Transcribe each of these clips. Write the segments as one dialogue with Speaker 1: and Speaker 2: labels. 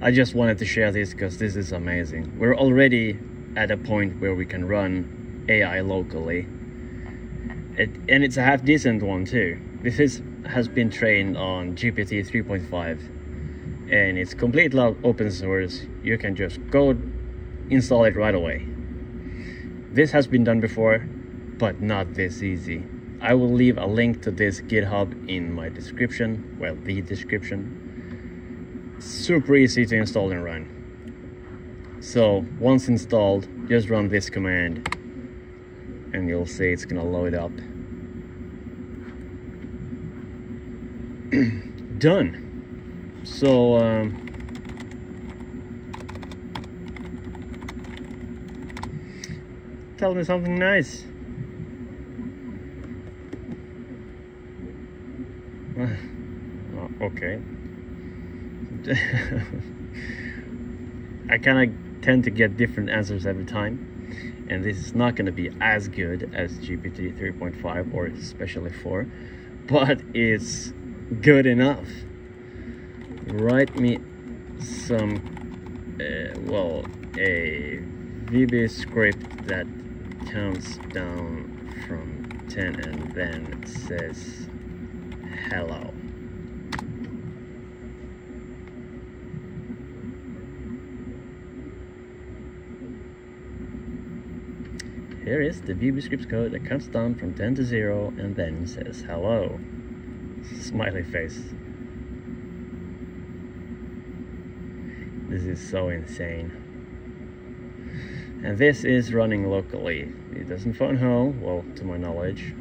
Speaker 1: I just wanted to share this because this is amazing. We're already at a point where we can run AI locally. It, and it's a half decent one too. This is, has been trained on GPT 3.5 and it's completely open source. You can just go install it right away. This has been done before, but not this easy. I will leave a link to this GitHub in my description, well, the description. Super easy to install and run. So once installed, just run this command and you'll see it's gonna load up. Done. So, um, tell me something nice. oh, okay. I kind of tend to get different answers every time, and this is not going to be as good as GPT 3.5 or especially 4, but it's good enough. Write me some uh, well a VB script that counts down from 10 and then says hello Here is the VB scripts code that counts down from 10 to 0 and then says hello. Smiley face. This is so insane. And this is running locally. It doesn't phone home, well, to my knowledge,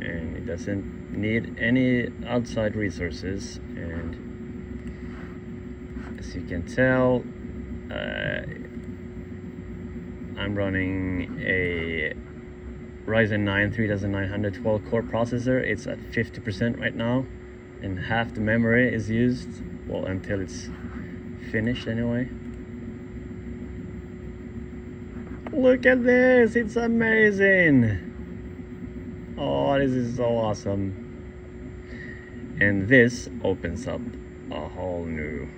Speaker 1: and it doesn't need any outside resources. And as you can tell, uh, I'm running a Ryzen 9 3900 12 core processor. It's at 50% right now, and half the memory is used, well, until it's finished anyway. Look at this, it's amazing. Oh, this is so awesome. And this opens up a whole new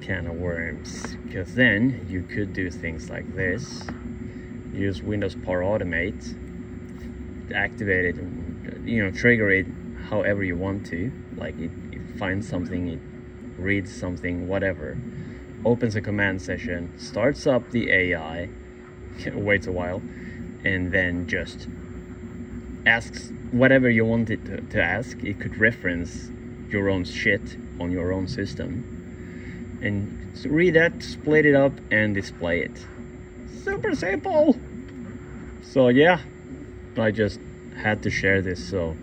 Speaker 1: can of worms. Because then you could do things like this. Use Windows Power Automate, activate it, you know, trigger it however you want to. Like it, it finds something, it reads something, whatever, opens a command session, starts up the AI, waits a while, and then just asks whatever you want it to, to ask. It could reference your own shit on your own system. And read that, split it up, and display it. Super simple! So yeah, I just had to share this so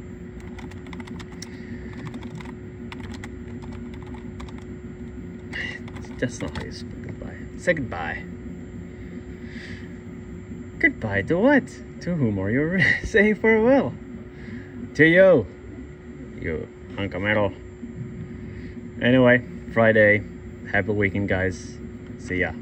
Speaker 1: That's not how you speak goodbye. Say goodbye. Goodbye to what? To whom are you saying farewell? To you. You metal. Anyway, Friday. Happy weekend, guys. See ya.